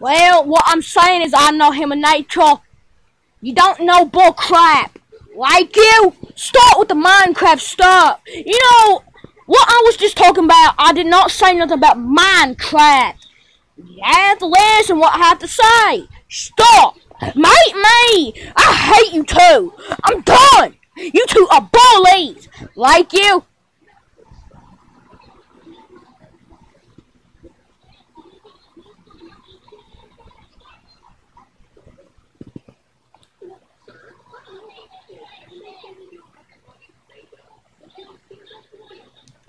Well, what I'm saying is I know him human nature. You don't know bull crap. Like you, start with the Minecraft stuff. You know, what I was just talking about, I did not say nothing about Minecraft. You have to listen what I have to say. Stop. Mate me. I hate you two. I'm done. You two are bullies. Like you.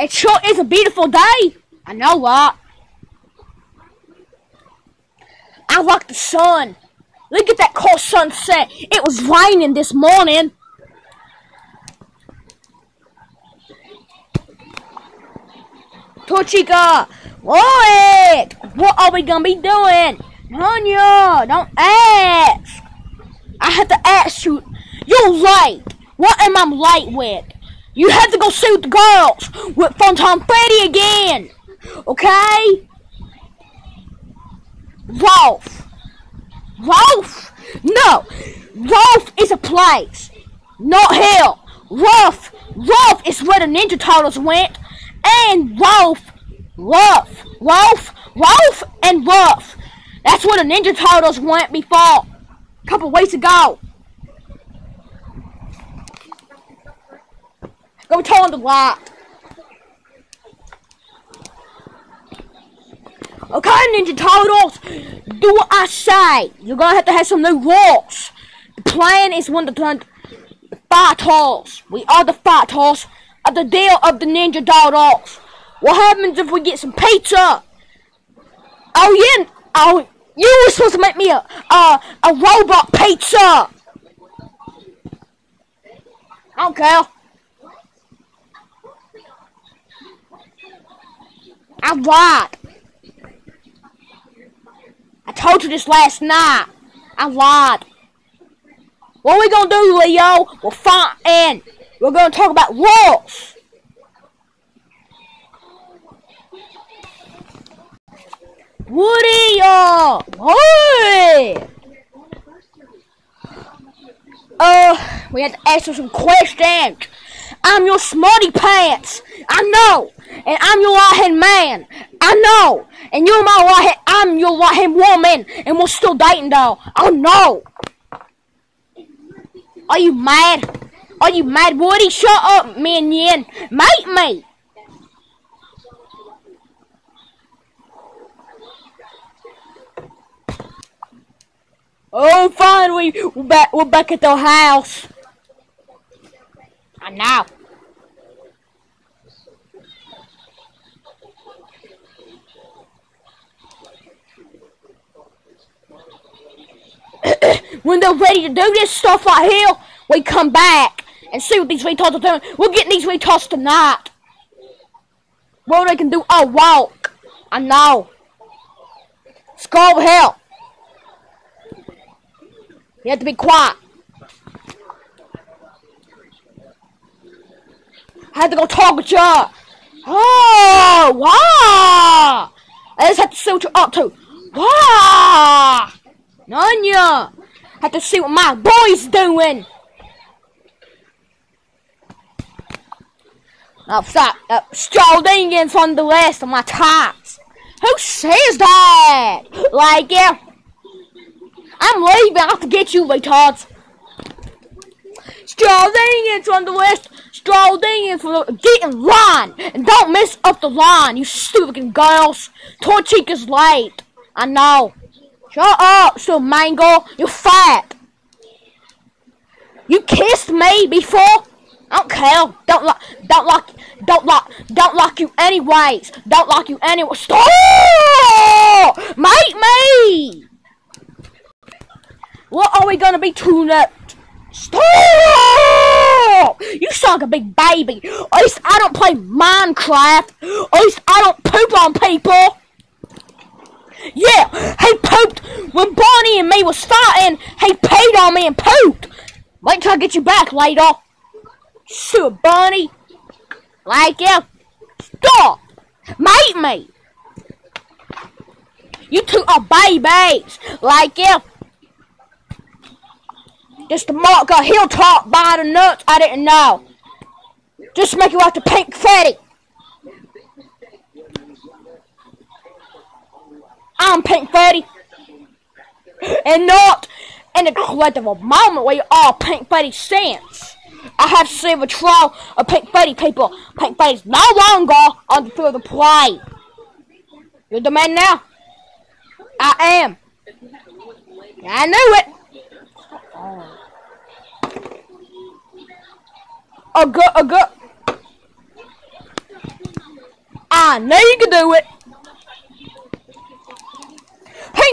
It sure is a beautiful day. I know what. I like the sun. Look at that cool sunset. It was raining this morning. Torchica, what? What are we gonna be doing? Nanya, don't ask. I have to ask you. You're late. What am I late with? You have to go see with the girls with Funtime Freddy again. Okay? Rolf. Rolf? No. Rolf is a place. Not hell. Rolf. Rolf is where the Ninja Turtles went. And Rolf. Rolf. Rolf. Rolf and Rolf. That's where the Ninja Turtles went before. A couple weeks ago. Go turn the light. Okay, Ninja Turtles, do what I say. You're gonna have to have some new rules. The plan is one to turn the fighters. We are the fighters of the deal of the Ninja Turtles. What happens if we get some pizza? Oh yeah, oh you were supposed to make me a a, a robot pizza. I don't care. I lied. I told you this last night. I lied. What are we gonna do, Leo? We're fighting. We're gonna talk about rules. Woody, uh, Woody. Uh, we have to answer some questions. I'm your smarty pants. I know. And I'm your right-hand man. I know. And you're my right I'm your right-hand woman. And we're still dating though. Oh no. Are you mad? Are you mad, Woody? Shut up, man Yin. Mate me. Oh, finally, we're back, we're back at the house. I know. When they're ready to do this stuff right here, we come back and see what these retards are doing. We're getting these retards tonight. What they can do? Oh, walk. I know. Let's go over here. You have to be quiet. I had to go talk with you. Oh, wow. I just have to see what you're up to. Wow. Nanya. Have to see what my boy's doing. Now stop uh, front the list of my tots. Who says that? Like, yeah. I'm leaving. I have to get you, retards. Strolling in front the list. Strolling in front of get in line. And don't mess up the line, you stupid girls. Torchica's late. I know. Shut up, so mango. You're fat. You kissed me before. I don't care. Don't lock. Don't lock. Don't lock. Don't lock you anyways. Don't lock you anyway. Stop! Mate me. What are we gonna be tuning up? Stop! You sound like a big baby. At least I don't play Minecraft. At least I don't poop on people. Yeah, he pooped when Bonnie and me was fighting. He peed on me and pooped. Wait till I get you back later. Sure, Bonnie. Like you. Stop. Mate me. You two are babies. Like if just to mark a hilltop by the nuts, I didn't know. Just make you like the pink fatty. I'm pink fatty. And not in the collective moment where you are pink fatty sense. I have to see a trial of Pink Betty people. Pink Betty's no longer on the field of play. You're the man now. I am. I knew it. A good, a good. I know you can do it.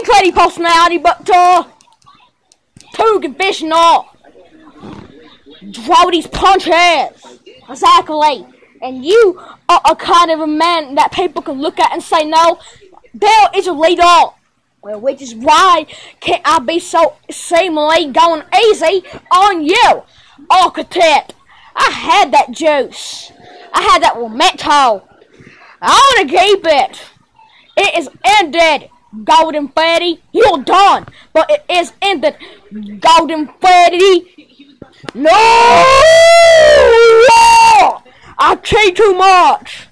Lady personality, but uh, two confessional draw these punches. Exactly. And you are a kind of a man that people can look at and say, no, Dale is a leader. Well, which is why can't I be so seemingly going easy on you, architect? I had that juice. I had that memento. I want to keep it. It is ended, Golden Freddy. You're done, but it is ended, Golden Freddy. No! I cheat too much.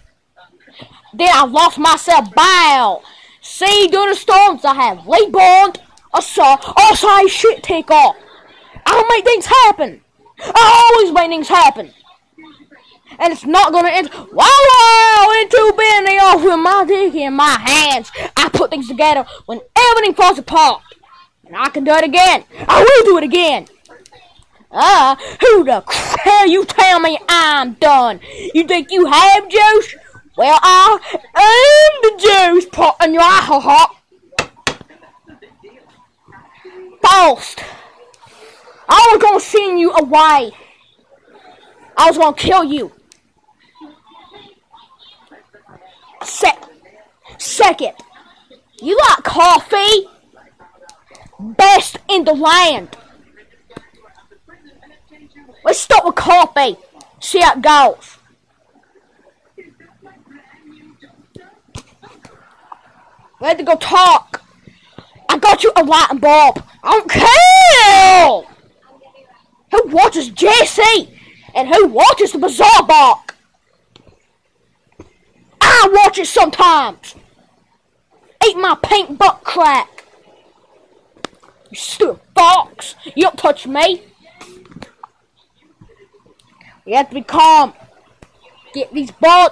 Then I lost myself bile. See, during the storms, I have late bond, a saw, also I shit take off. I'll make things happen. I always make things happen. And it's not gonna end. Wow, wow, into bending off with my dick in my hands. Put things together when everything falls apart. And I can do it again. I will do it again. Ah, uh, who the hell you tell me I'm done? You think you have juice? Well, I am the juice pot in your hot. Faust. I was gonna send you away. I was gonna kill you. Se- second, you got coffee? Best in the land. Let's start with coffee. See how it goes. We had to go talk. I got you a light bulb. I don't care. Who watches Jesse? And who watches the Bizarre Bark? I watch it sometimes. Eat my pink butt crack. You stupid fox. You don't touch me. You have to be calm. Get these balls.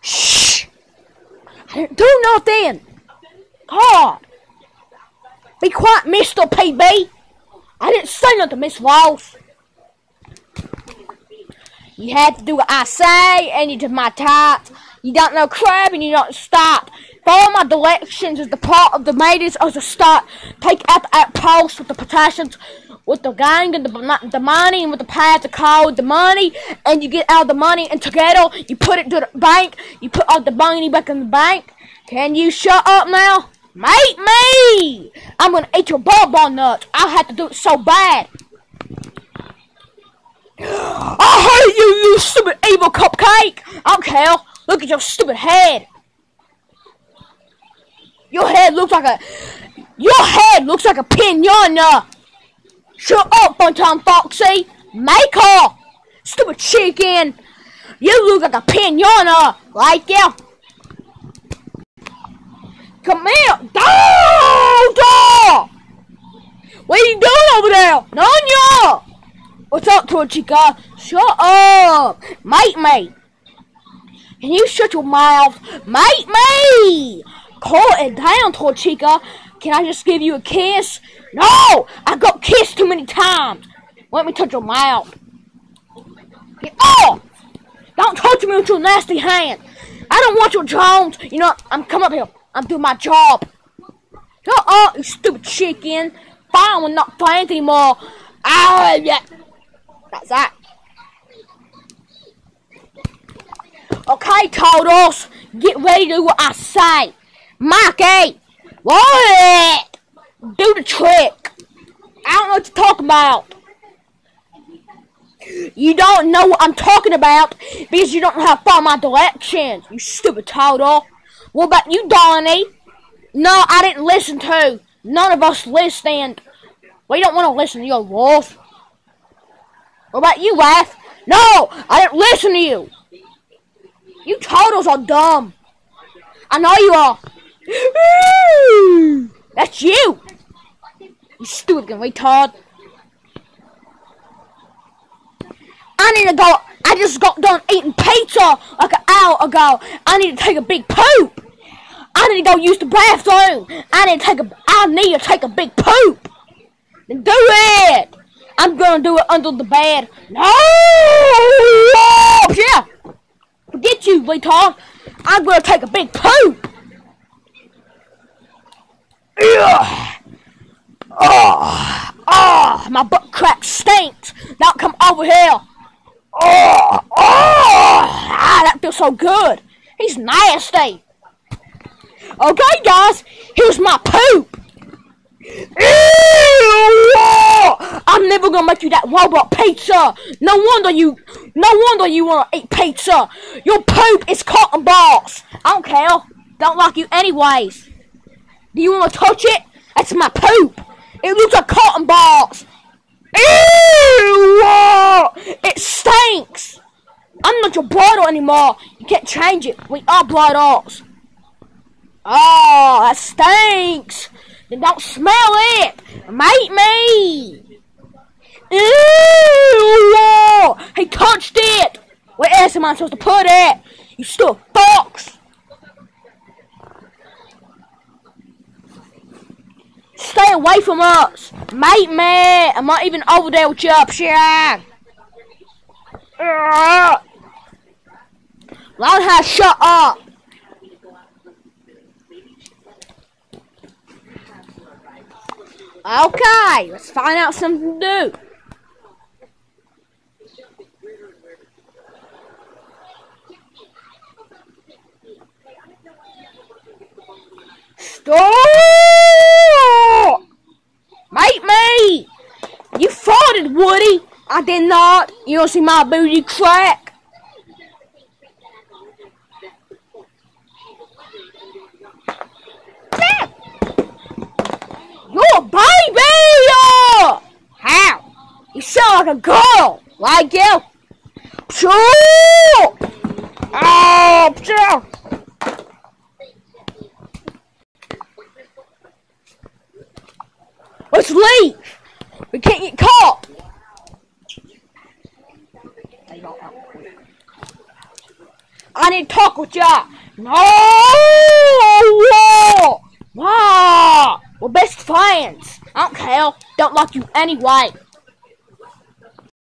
Shh! I didn't do nothing! God! Be quiet, Mr. PB! I didn't say nothing, Miss Walsh! You have to do what I say, and you do my type. You don't know crab, and you don't stop. Follow my directions as the part of the maidens as a start. Take out the outpost with the potations, with the gang and the, the money, and with the path to call the money, and you get out the money, and together you put it to the bank. You put all the money back in the bank. Can you shut up now? Mate me! I'm gonna eat your bonbon nuts. I have to do it so bad. I hate you, you stupid evil cupcake! I don't care. Look at your stupid head. Your head looks like a... Your head looks like a pinata. Shut up, Funtime Foxy. Make her. Stupid chicken. You look like a pinata. Like you. Come here. Dog! What are you doing over there? Nanya! What's up, Torchica? Shut up! Mate me! Can you shut your mouth? Mate me! Call it down, Torchica. Can I just give you a kiss? No! I got kissed too many times. Let me touch your mouth. Get off! Don't touch me with your nasty hand. I don't want your Jones. You know, I'm come up here. I'm doing my job. Shut up, you stupid chicken. Fine, we're not playing anymore. Ah, yeah. That's that. Okay, Todos, get ready to do what I say. Mikey, what? do the trick. I don't know what you're talking about. You don't know what I'm talking about because you don't know how to follow my directions, you stupid total. What about you, Donnie? No, I didn't listen to. None of us listened. We don't want to listen to you, wolf. What about you, Raph? No, I didn't listen to you. You totals are dumb. I know you are. That's you. You stupid retard. I need to go. I just got done eating pizza like an hour ago. I need to take a big poop. I need to go use the bathroom. I need to take a. I need to take a big poop. Then do it. I'm gonna do it under the bed. No! Yeah. Forget you, retard. I'm gonna take a big poop. Ugh. Oh, oh, my butt crack stinks. Now come over here. Oh, oh, ah, that feels so good. He's nasty. Okay, guys, here's my poop. Ew! I'm never gonna make you that robot pizza. No wonder you, no wonder you wanna eat pizza. Your poop is cotton balls. I don't care. Don't like you anyways. Do you wanna touch it? That's my poop. It looks like cotton balls. Ew! It stinks. I'm not your brother anymore. You can't change it. We are blood Oh, that stinks. Then don't smell it. Mate me. Ew! Oh, he touched it. Where else am I supposed to put it? You still fox. Stay away from us. Mate me. I'm not even over there with you up, how to shut up. Okay, let's find out something to do. Stop! Mate me! You farted, Woody! I did not! You don't see my booty crack? You're baby! How? You sound like a girl, like you. Sure. Oh, sure. Let's leave. We can't get caught. I need to talk with you. No! We're best friends. I don't care. Don't like you anyway.